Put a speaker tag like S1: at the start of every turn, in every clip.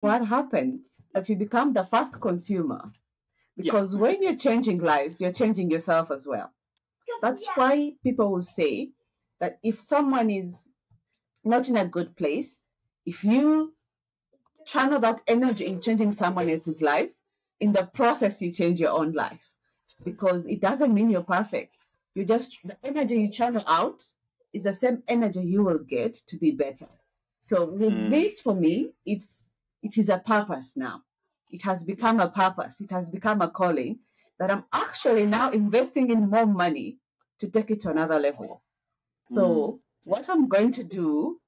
S1: what happens that you become the first consumer because yeah. when you're changing lives, you're changing yourself as well. That's why people will say that if someone is not in a good place, if you channel that energy in changing someone else's life, in the process, you change your own life because it doesn't mean you're perfect. You just, the energy you channel out is the same energy you will get to be better. So with mm. this for me, it's, it is a purpose now. It has become a purpose. It has become a calling that I'm actually now investing in more money to take it to another level. So mm. what I'm going to do,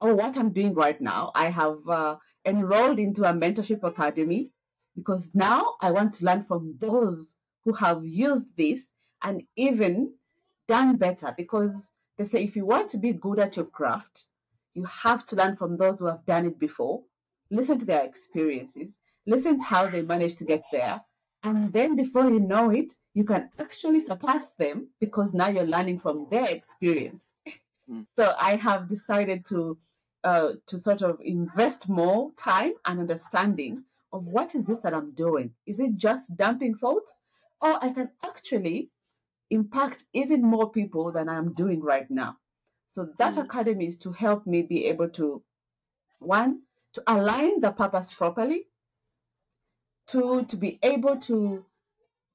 S1: or what I'm doing right now, I have uh, enrolled into a mentorship academy because now I want to learn from those who have used this and even done better. Because they say if you want to be good at your craft, you have to learn from those who have done it before, listen to their experiences, listen to how they managed to get there, and then before you know it, you can actually surpass them because now you're learning from their experience. Mm. So I have decided to uh, to sort of invest more time and understanding of what is this that I'm doing. Is it just dumping thoughts, or I can actually impact even more people than I'm doing right now. So that mm. academy is to help me be able to one to align the purpose properly two, to be able to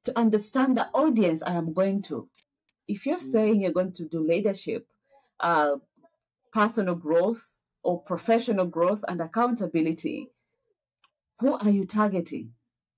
S1: to understand the audience I am going to. If you're mm. saying you're going to do leadership, uh, personal growth, or professional growth and accountability, who are you targeting?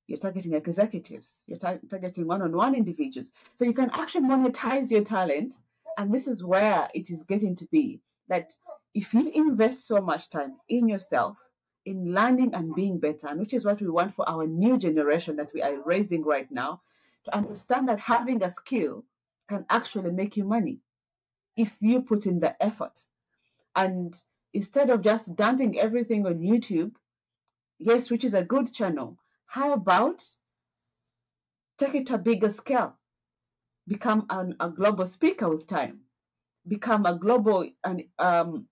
S1: You're targeting executives. You're tar- targeting one-on-one individuals. So you can actually monetize your talent, and this is where it is getting to be that if you invest so much time in yourself, in learning and being better, and which is what we want for our new generation that we are raising right now, to understand that having a skill can actually make you money if you put in the effort. And instead of just dumping everything on YouTube, yes, which is a good channel, how about take it to a bigger scale? Become an, a global speaker with time, become a global um,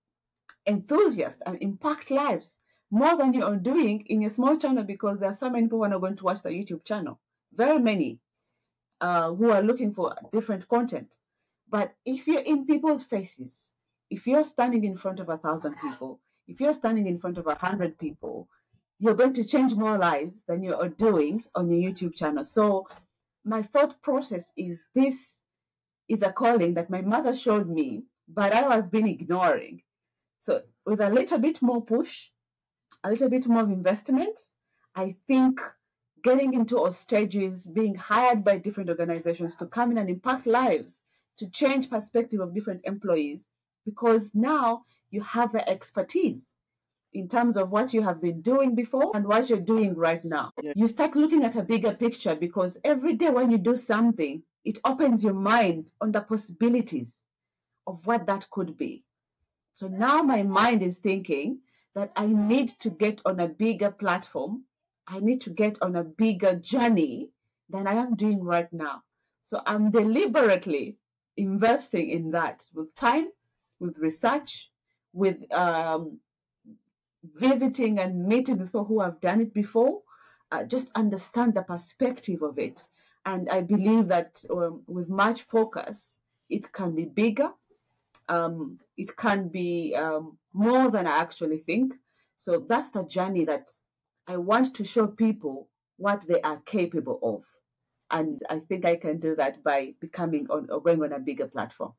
S1: enthusiast and impact lives more than you are doing in your small channel because there are so many people who are not going to watch the YouTube channel. Very many uh, who are looking for different content. But if you're in people's faces, if you're standing in front of a thousand people, if you're standing in front of a hundred people, you're going to change more lives than you are doing on your YouTube channel. So my thought process is this is a calling that my mother showed me, but I was been ignoring. So with a little bit more push, a little bit more of investment, I think getting into our stages, being hired by different organizations to come in and impact lives, to change perspective of different employees, because now you have the expertise in terms of what you have been doing before and what you're doing right now. Yeah. You start looking at a bigger picture because every day when you do something, it opens your mind on the possibilities of what that could be. So now my mind is thinking, that I need to get on a bigger platform. I need to get on a bigger journey than I am doing right now. So I'm deliberately investing in that with time, with research, with um, visiting and meeting people who have done it before. Uh, just understand the perspective of it. And I believe that um, with much focus, it can be bigger um, it can be um, more than I actually think. So that's the journey that I want to show people what they are capable of. And I think I can do that by becoming on or going on a bigger platform.